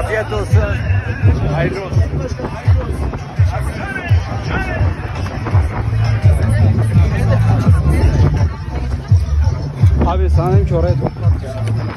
Afiyet olsun. Hayırlı olsun. Abi sana dedim ki oraya toplat. Çok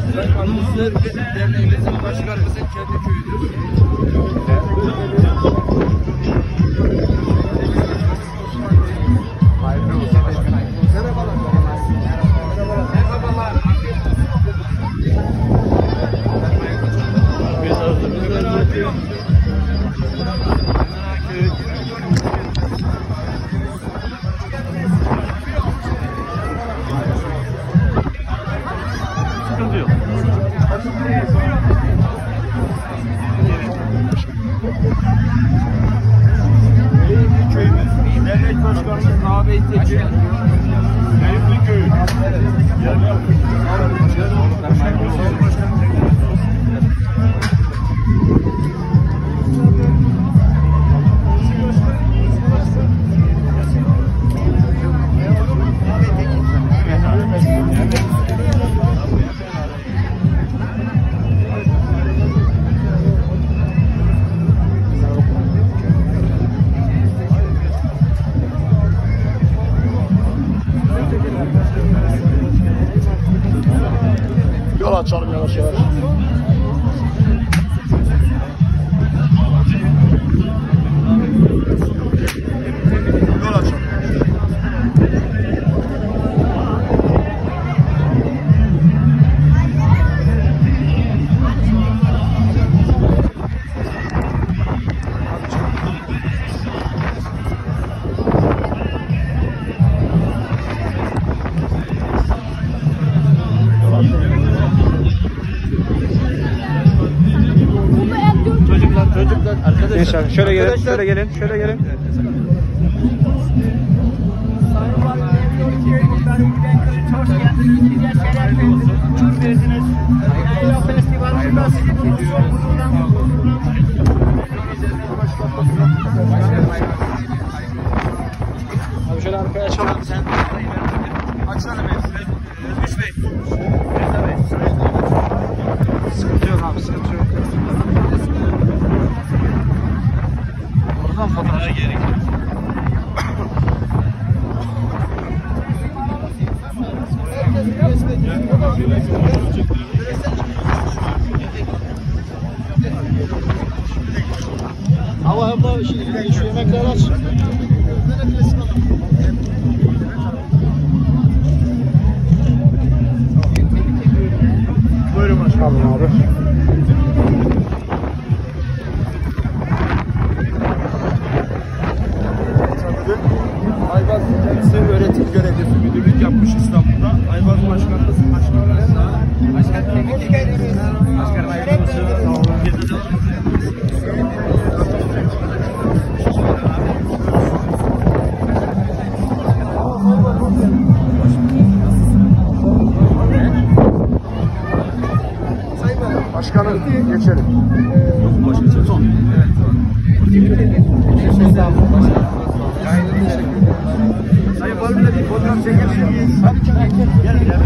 Muzlar Derneğimizin başkanımızın kendi köyüdür. Sıkıntı yok. Köyümüz, dernek başkanımız Ağabey Tekin. Köyümlü köyü. Yol açalım yavaş yavaş. Arkadaşlar şöyle gelin, şöyle gelin, şöyle gelin. Abi şöyle arkaya açalım sen. Açsana Bey. Özgüç Bey. Sıkıntı yok abi, sıkıntı yok. Oradan fotoğraf gerek yok. Hava abla şu, şu yemekleri aç. Buyurun başkanım. Abi. Ayvaz kendisi öğretim görevlisi müdürlük yapmış İstanbul'da. Ayvaz Başkanı da başkanı. Başkanım hoş geldiniz. Başkanım hayırlı olsun. Sağ olun. Başkanım geçelim. Başkanım son. Sayın Hadi çekelim. Hadi çekelim. Gel gel.